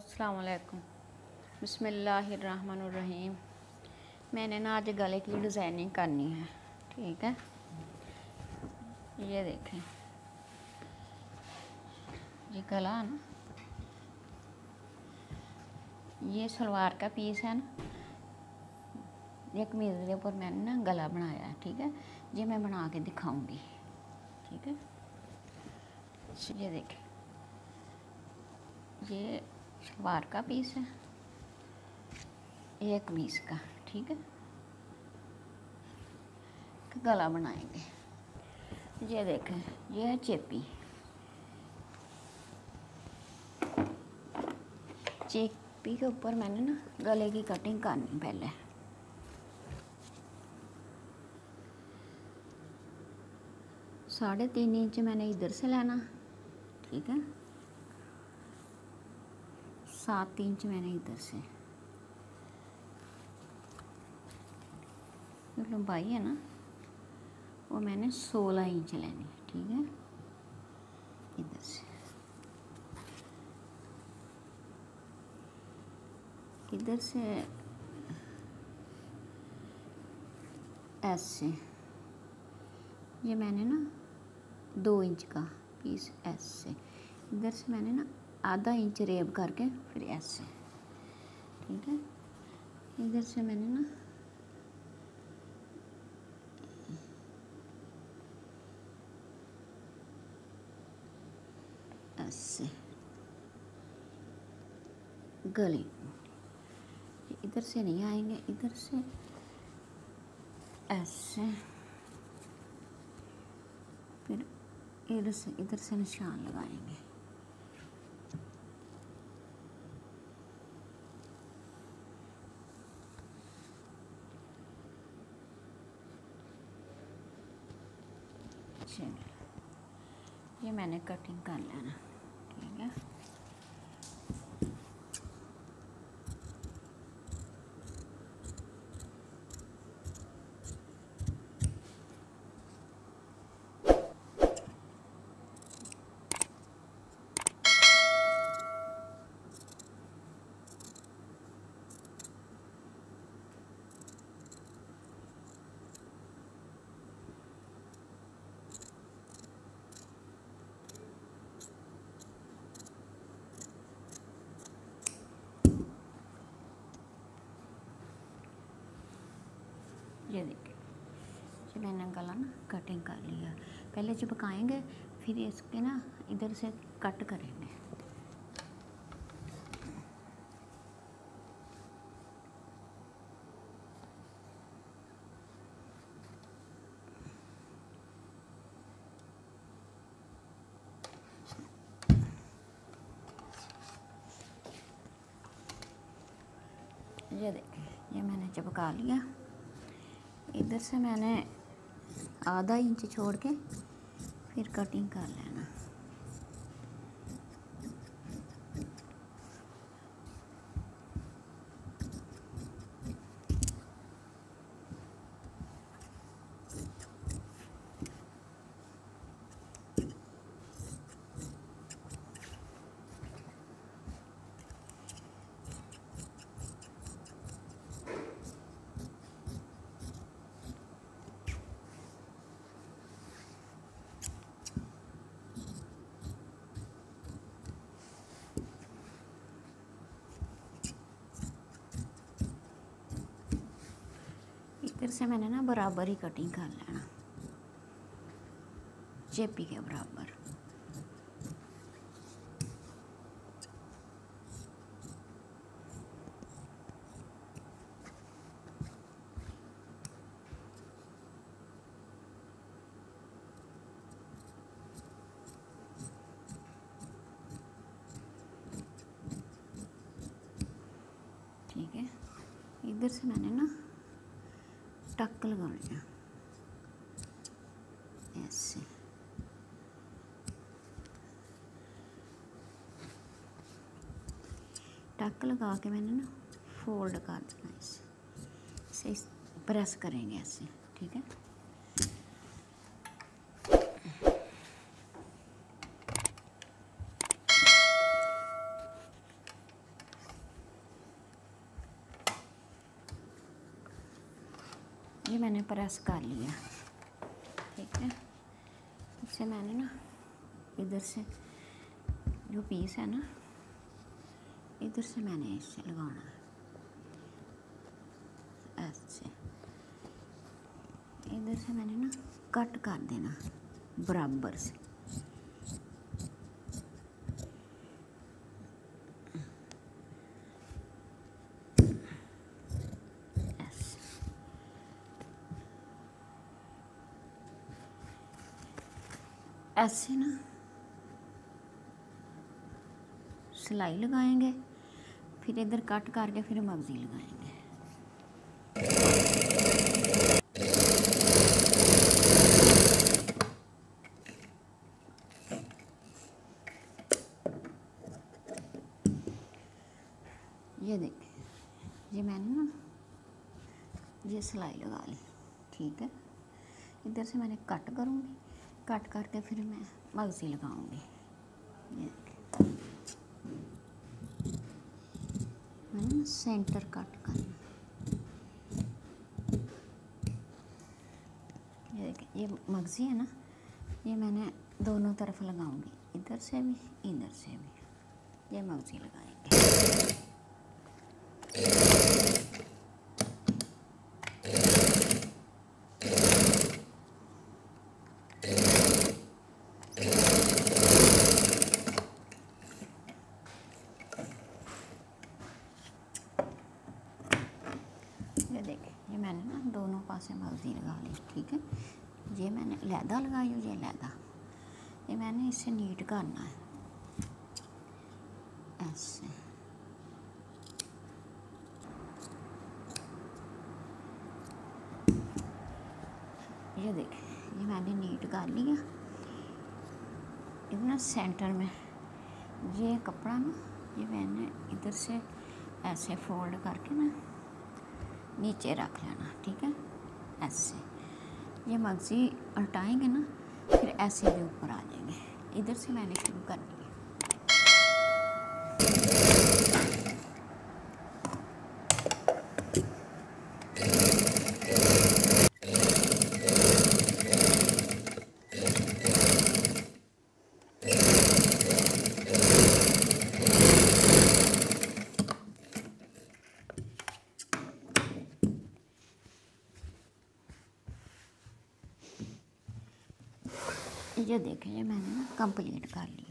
असलकुम बसमीम मैंने ना आज गले की डिज़ाइनिंग करनी है, ठीक है? ये देखें। ये गला है ना, ये सलवार का पीस है ना। ये कमीज़ के ऊपर मैंने ना गला बनाया है, ठीक है? ये मैं बना के दिखाऊँगी, ठीक है? ये देखें। ये सलवार का पीस है। ये कमीज का, ठीक है? गला बनाएँगे। ये देखें, ये है चेपी। चेपी के ऊपर मैंने ना गले की कटिंग करनी पहले। साढ़े तीन इंच मैंने इधर से लेना, ठीक है? सात इंच मैंने इधर से। जो लंबाई है ना, वो मैंने सोलह इंच लेनी, ठीक है? इधर से। इधर से ऐसे ये मैंने ना दो इंच का पीस ऐसे इधर से मैंने ना आधा इंच रेब करके फिर ऐसे। ठीक है? इधर से मैंने ना ऐसे गले। इधर से नहीं आएँगे, इधर से ऐसे। फिर इधर से इधर से निशान लगाएँगे। चलिए। ये मैंने कटिंग कर लेना ठीक है ये देखिए ये मैंने गला ना कटिंग कर लिया। पहले चिपकाएँगे, फिर इसके ना इधर से कट करेंगे। ये देखिए ये मैंने चिपका लिया। इधर से मैंने आधा इंच छोड़ के फिर कटिंग कर लेना फिर से मैंने ना बराबर ही कटिंग कर लेना। चेपी के बराबर। ठीक है? इधर से मैंने ना टक लगाने ऐसे टक लगा के मैंने ना फोल्ड कर देना इसे इसे प्रेस करेंगे ऐसे ठीक है ये मैंने प्रेस कर लिया। ठीक है? इससे मैंने ना इधर से जो पीस है ना, इधर से मैंने इसे लगाना ऐसे। इधर से मैंने ना कट कर देना, बराबर से। ऐसे ना सिलाई लगाएँगे, फिर इधर कट करके फिर मगजी लगाएँगे। ये देखिए ये मैंने ना, ये सिलाई लगा ली, ठीक है? इधर से मैंने कट करूँगी कट करके फिर मैं मगजी लगाऊँगी। मैंने सेंटर कट करना। ये ये मगजी है ना, ये मैंने दोनों तरफ़ लगाऊँगी। इधर से भी, इधर से भी। ये मगजी लगाएँगे ये देखें ये मैंने ना दोनों पासे मर्ज़ी लगा ली, ठीक है? ये मैंने लैदा लगाई और ये लैदा। ये मैंने इसे नीट करना है। ऐसे। ये देखें, ये मैंने नीट कर लिया। इधर ना सेंटर में, ये कपड़ा ना, ये मैंने इधर से ऐसे फोल्ड करके ना नीचे रख लेना, ठीक है? ऐसे। ये मगजी उल्टाएँगे ना, फिर ऐसे भी ऊपर आ जाएँगे। इधर से मैंने शुरू करनी है ये देखें मैंने ना कंप्लीट कर लिया